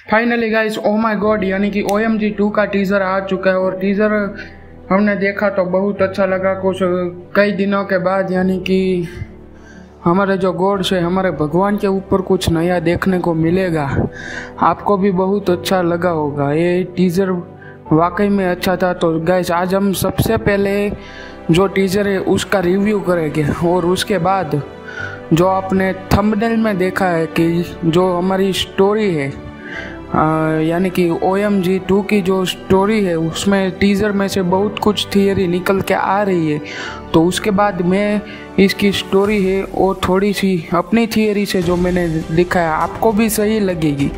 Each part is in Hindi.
Finally guys oh my God यानी कि ओ एम जी टू का टीज़र आ चुका है और टीज़र हमने देखा तो बहुत अच्छा लगा कुछ कई दिनों के बाद, यानी कि हमारे जो गॉड से हमारे भगवान के ऊपर कुछ नया देखने को मिलेगा। आपको भी बहुत अच्छा लगा होगा। ये टीज़र वाकई में अच्छा था। तो गैस आज हम सबसे पहले जो टीज़र है, उसका रिव्यू करेंगे और उसके बाद जो आपने थंबनेल में देखा है कि जो हमारी स्टोरी है यानी कि ओ एम जी टू की जो स्टोरी है, उसमें टीज़र में से बहुत कुछ थियरी निकल के आ रही है। तो उसके बाद मैं इसकी स्टोरी है, वो थोड़ी सी अपनी थियरी से जो मैंने दिखाया, आपको भी सही लगेगी।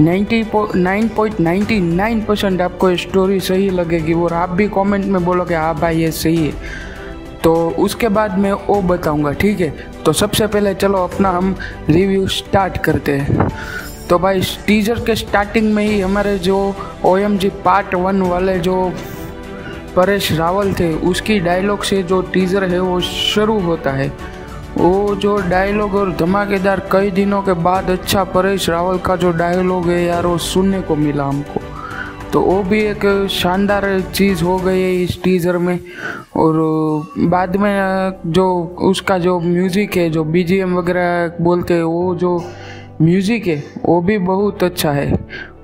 99.99 परसेंट आपको स्टोरी सही लगेगी, और आप भी कमेंट में बोलोगे हाँ भाई, ये सही है। तो उसके बाद मैं वो बताऊँगा, ठीक है? तो सबसे पहले चलो, अपना हम रिव्यू स्टार्ट करते हैं। तो भाई टीजर के स्टार्टिंग में ही हमारे जो ओएमजी पार्ट वन वाले जो परेश रावल थे, उसकी डायलॉग से जो टीज़र है वो शुरू होता है। वो जो डायलॉग और धमाकेदार कई दिनों के बाद अच्छा परेश रावल का जो डायलॉग है यार, वो सुनने को मिला हमको। तो वो भी एक शानदार चीज़ हो गई है इस टीज़र में। और बाद में जो उसका जो म्यूज़िक है, जो बीजीएम वगैरह बोलते हैं, वो जो म्यूज़िक है, वो भी बहुत अच्छा है।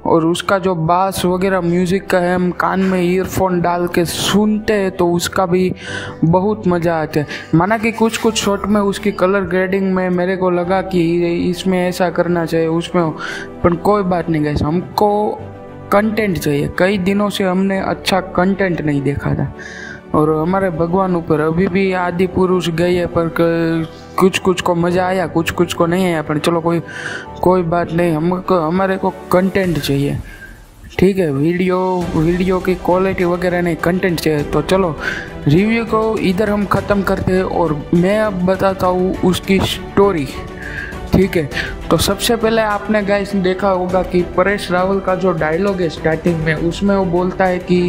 और उसका जो बास वगैरह म्यूज़िक का है, हम कान में ईयरफोन डाल के सुनते हैं तो उसका भी बहुत मज़ा आता है। माना कि कुछ कुछ शॉट में उसकी कलर ग्रेडिंग में मेरे को लगा कि इसमें ऐसा करना चाहिए, उसमें पर कोई बात नहीं गई हमको कंटेंट चाहिए। कई दिनों से हमने अच्छा कंटेंट नहीं देखा था। और हमारे भगवान ऊपर अभी भी आदि पुरुष गए पर कुछ कुछ को मज़ा आया कुछ कुछ को नहीं आया, पर चलो कोई कोई बात नहीं हमको हमारे को कंटेंट चाहिए। ठीक है वीडियो वीडियो की क्वालिटी वगैरह नहीं कंटेंट चाहिए। तो चलो रिव्यू को इधर हम ख़त्म करते हैं और मैं अब बताता हूँ उसकी स्टोरी ठीक है तो सबसे पहले आपने गाइस देखा होगा कि परेश रावल का जो डायलॉग है स्टार्टिंग में, उसमें वो बोलता है कि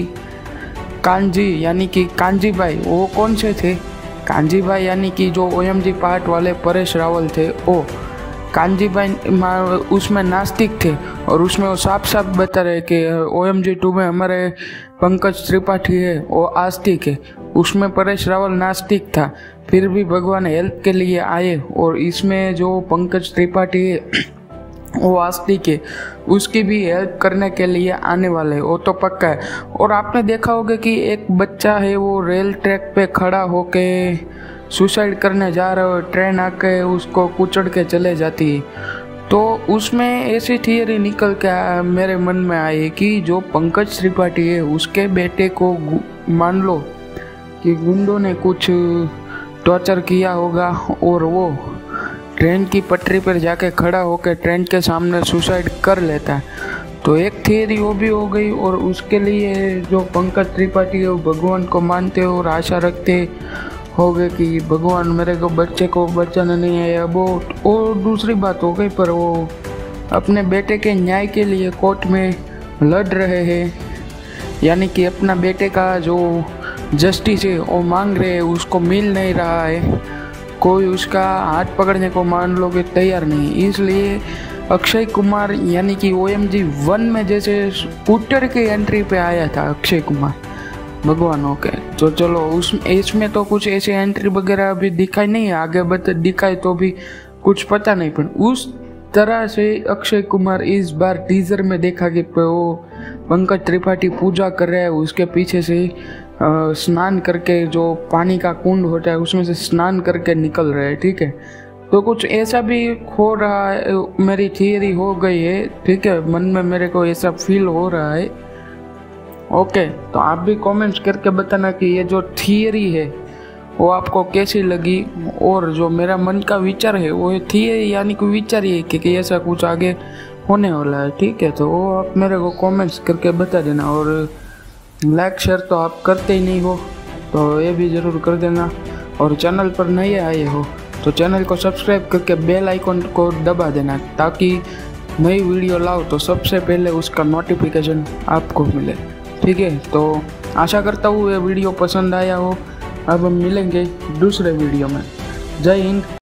कांजी, यानी कि कांजी भाई वो कौन से थे? कांजी भाई यानी कि जो ओ पार्ट वाले परेश रावल थे वो कांजी भाई उसमें नास्तिक थे और उसमें वो साफ़ साफ़ बता रहे कि ओ एम जी टू में हमारे पंकज त्रिपाठी है वो आस्तिक है उसमें परेश रावल नास्तिक था फिर भी भगवान हेल्प के लिए आए और इसमें जो पंकज त्रिपाठी है वो आस्तिक है उसकी भी हेल्प करने के लिए आने वाले वो तो पक्का है। और आपने देखा होगा कि एक बच्चा है, वो रेल ट्रैक पे खड़ा होके सुसाइड करने जा रहा है ट्रेन आके उसको कुचड़ के चले जाती है। तो उसमें ऐसी थियरी निकल के मेरे मन में आई कि जो पंकज त्रिपाठी है, उसके बेटे को मान लो कि गुंडों ने कुछ टॉर्चर किया होगा, और वो ट्रेन की पटरी पर जाके खड़ा होकर ट्रेन के सामने सुसाइड कर लेता है। तो एक थियरी वो भी हो गई और उसके लिए जो पंकज त्रिपाठी है, वो भगवान को मानते और आशा रखते हो गए कि भगवान मेरे को बच्चे को बचाना नहीं है वो और दूसरी बात हो गई, पर वो अपने बेटे के न्याय के लिए कोर्ट में लड़ रहे हैं। यानी कि अपना बेटे का जो जस्टिस है, वो मांग रहे हैं, उसको मिल नहीं रहा है। कोई उसका हाथ पकड़ने को मान लो कि तैयार नहीं। इसलिए अक्षय कुमार यानी कि ओ एम जी वन में जैसे स्कूटर के एंट्री पे आया था अक्षय कुमार। भगवान ओके तो चलो, उस, इसमें तो कुछ ऐसे एंट्री वगैरह अभी दिखाई नहीं आगे बत, दिखाई तो भी कुछ पता नहीं, पर उस तरह से अक्षय कुमार इस बार टीजर में देखा कि वो पंकज त्रिपाठी पूजा कर रहे हैं, उसके पीछे से स्नान करके जो पानी का कुंड होता है, उसमें से स्नान करके निकल रहे हैं, ठीक है? तो कुछ ऐसा भी हो रहा है, मेरी थियरी हो गई है, ठीक है? मन में मेरे को ऐसा फील हो रहा है। ओके तो आप भी कमेंट्स करके बताना कि ये जो थियरी है वो आपको कैसी लगी? और जो मेरा मन का विचार है, वो थी यानी कि विचार ही है कि ऐसा कुछ आगे होने वाला है, ठीक है? तो वो आप मेरे को कमेंट्स करके बता देना और लाइक शेयर तो आप करते ही नहीं हो तो ये भी ज़रूर कर देना। और चैनल पर नए आए हो तो चैनल को सब्सक्राइब करके बेल आइकन को दबा देना, ताकि नई वीडियो लाओ तो सबसे पहले उसका नोटिफिकेशन आपको मिले, ठीक है? तो आशा करता हूँ ये वीडियो पसंद आया हो। अब हम मिलेंगे दूसरे वीडियो में। जय हिंद।